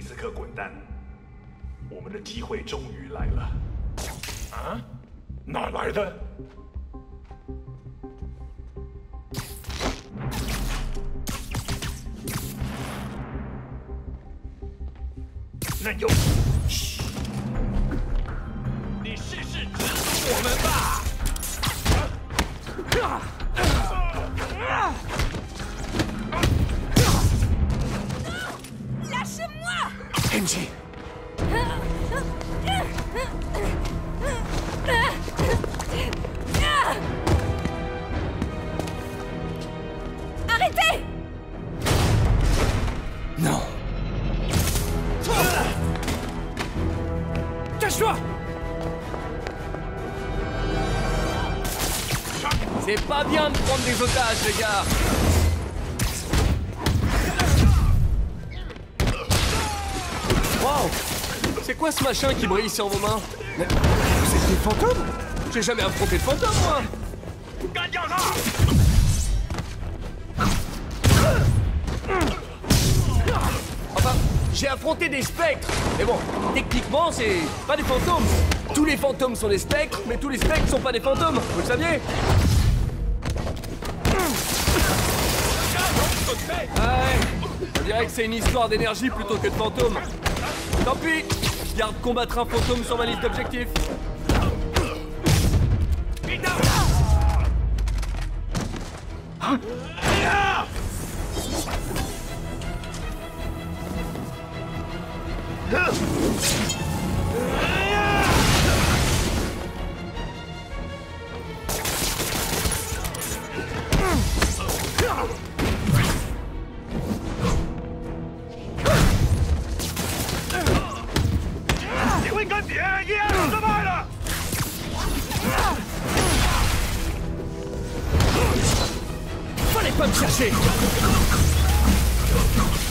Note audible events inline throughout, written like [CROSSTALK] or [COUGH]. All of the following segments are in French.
梅斯克滚蛋！我们的机会终于来了。啊？哪来的？那又……嘘！你试试指使我们吧啊！Kenji Arrêtez! Non. Cache-toi! C'est pas bien de prendre des otages, les gars quoi ce machin qui brille sur vos mains C'est des fantômes! J'ai jamais affronté de fantôme, moi! Enfin, j'ai affronté des spectres! Mais bon, techniquement, c'est pas des fantômes! Tous les fantômes sont des spectres, mais tous les spectres sont pas des fantômes, vous le saviez! Ah ouais, on dirait que c'est une histoire d'énergie plutôt que de fantômes. Tant pis! Combattre un fantôme sur ma liste d'objectifs.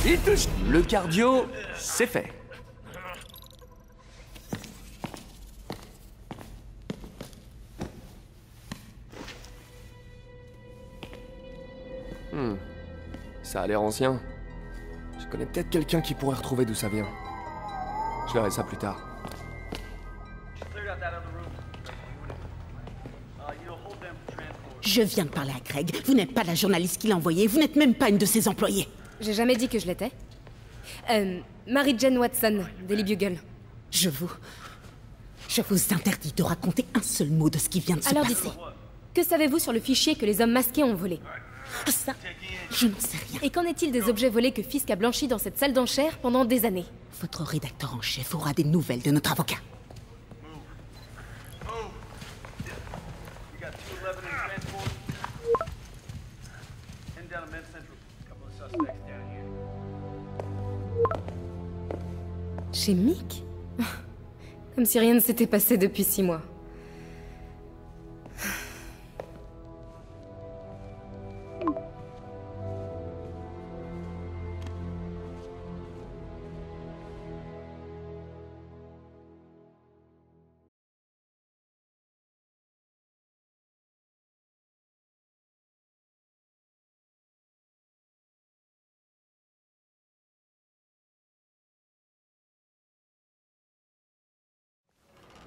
Il touche Le cardio, c'est fait. Hmm. Ça a l'air ancien. Je connais peut-être quelqu'un qui pourrait retrouver d'où ça vient. Je verrai ça plus tard. Je viens de parler à Craig. Vous n'êtes pas la journaliste qu'il a envoyée. Vous n'êtes même pas une de ses employés. J'ai jamais dit que je l'étais. Euh, Mary-Jane Watson, Daily Bugle. Je vous... Je vous interdis de raconter un seul mot de ce qui vient de se Alors passer. dites-moi, que savez-vous sur le fichier que les hommes masqués ont volé? Ah, ça, je n'en sais rien. Et qu'en est-il des objets volés que Fisk a blanchis dans cette salle d'enchères pendant des années? Votre rédacteur en chef aura des nouvelles de notre avocat. Chez Mick Comme si rien ne s'était passé depuis six mois.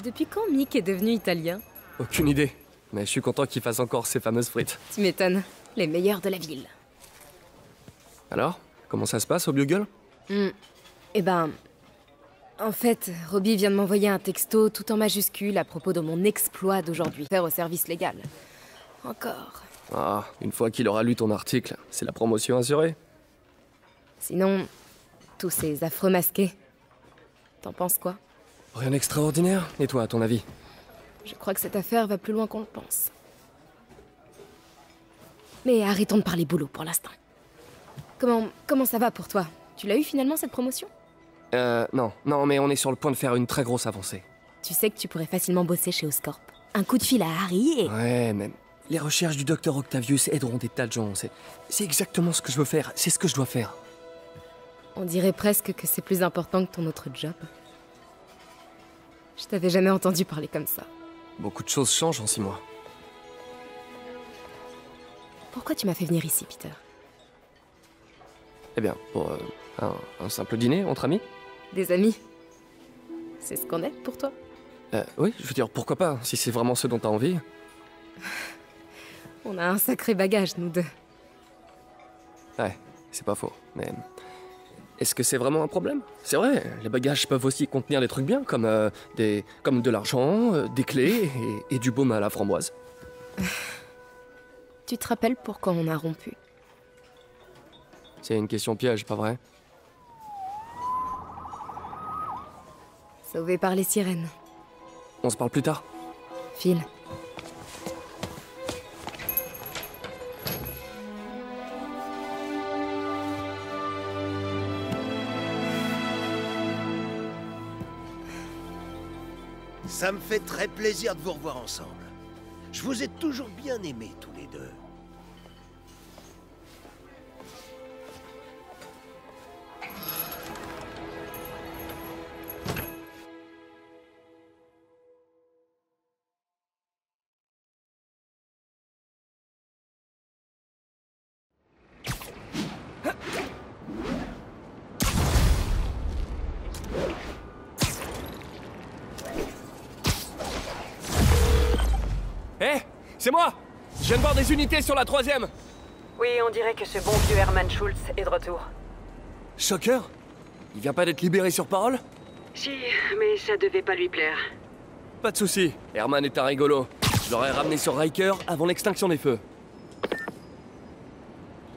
Depuis quand Mick est devenu italien Aucune idée. Mais je suis content qu'il fasse encore ces fameuses frites. Tu m'étonnes. Les meilleurs de la ville. Alors Comment ça se passe au Bugle? Eh ben... En fait, Robbie vient de m'envoyer un texto tout en majuscule à propos de mon exploit d'aujourd'hui. Faire au service légal. Encore. Ah, une fois qu'il aura lu ton article, c'est la promotion assurée. Sinon, tous ces affreux masqués. T'en penses quoi? Rien d'extraordinaire Et toi, à ton avis? Je crois que cette affaire va plus loin qu'on le pense. Mais arrêtons de parler boulot pour l'instant. Comment, comment ça va pour toi? Tu l'as eu finalement cette promotion? Euh, non, non, mais on est sur le point de faire une très grosse avancée. Tu sais que tu pourrais facilement bosser chez Oscorp. Un coup de fil à Harry et... Ouais, mais les recherches du docteur Octavius aideront des tas de gens. C'est, c'est exactement ce que je veux faire. C'est ce que je dois faire. On dirait presque que c'est plus important que ton autre job. Je t'avais jamais entendu parler comme ça. Beaucoup de choses changent en six mois. Pourquoi tu m'as fait venir ici, Peter? Eh bien, pour euh, un, un simple dîner entre amis Des amis? C'est ce qu'on est pour toi Euh, oui, je veux dire, pourquoi pas, si c'est vraiment ce dont t'as envie. On a un sacré bagage, nous deux. Ouais, c'est pas faux, mais... Est-ce que c'est vraiment un problème? C'est vrai, les bagages peuvent aussi contenir des trucs bien, comme, euh, des, comme de l'argent, euh, des clés et, et du baume à la framboise. [LAUGHS] Tu te rappelles pourquoi on a rompu? C'est une question piège, pas vrai? Sauvé par les sirènes. On se parle plus tard Phil. Ça me fait très plaisir de vous revoir ensemble. Je vous ai toujours bien aimés tous les deux. C'est moi Je viens de voir des unités sur la troisième Oui, on dirait que ce bon vieux Hermann Schultz est de retour. Shocker Il vient pas d'être libéré sur parole Si, mais ça devait pas lui plaire. Pas de souci, Herman est un rigolo. Je l'aurais ramené sur Riker avant l'extinction des feux.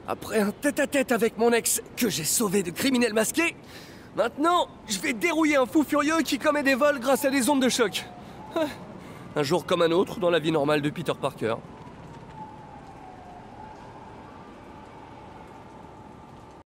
Après un tête-à-tête avec mon ex que j'ai sauvé de criminels masqués, maintenant, je vais dérouiller un fou furieux qui commet des vols grâce à des ondes de choc. Un jour comme un autre dans la vie normale de Peter Parker.